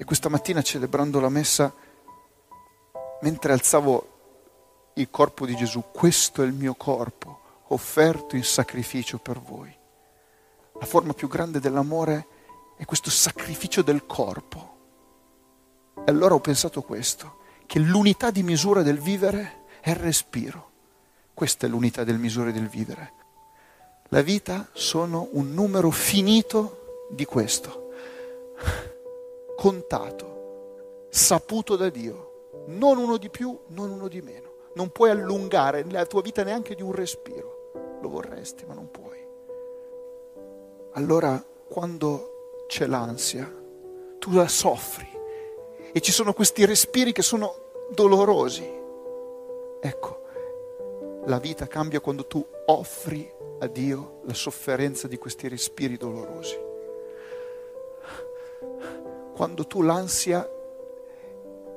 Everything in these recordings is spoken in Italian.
E questa mattina celebrando la messa, mentre alzavo il corpo di Gesù, questo è il mio corpo offerto in sacrificio per voi. La forma più grande dell'amore è questo sacrificio del corpo. E allora ho pensato questo, che l'unità di misura del vivere è il respiro. Questa è l'unità del misura del vivere. La vita sono un numero finito di questo, contato, saputo da Dio, non uno di più, non uno di meno. Non puoi allungare la tua vita neanche di un respiro, lo vorresti, ma non puoi. Allora, quando c'è l'ansia, tu la soffri e ci sono questi respiri che sono dolorosi. Ecco, la vita cambia quando tu offri a Dio la sofferenza di questi respiri dolorosi. Quando tu l'ansia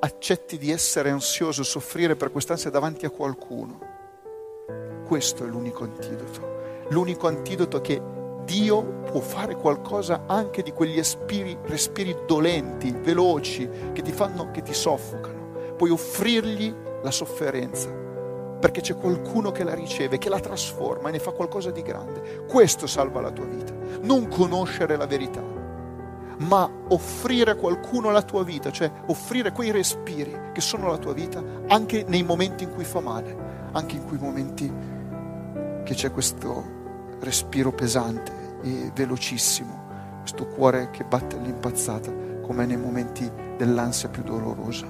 accetti di essere ansioso, soffrire per quest'ansia davanti a qualcuno, questo è l'unico antidoto. L'unico antidoto che Dio può fare qualcosa anche di quegli respiri, respiri dolenti, veloci, che ti fanno, che ti soffocano. Puoi offrirgli la sofferenza perché c'è qualcuno che la riceve, che la trasforma e ne fa qualcosa di grande. Questo salva la tua vita, non conoscere la verità, ma offrire a qualcuno la tua vita, cioè offrire quei respiri che sono la tua vita anche nei momenti in cui fa male, anche in quei momenti che c'è questo respiro pesante e velocissimo, questo cuore che batte all'impazzata, come nei momenti dell'ansia più dolorosa.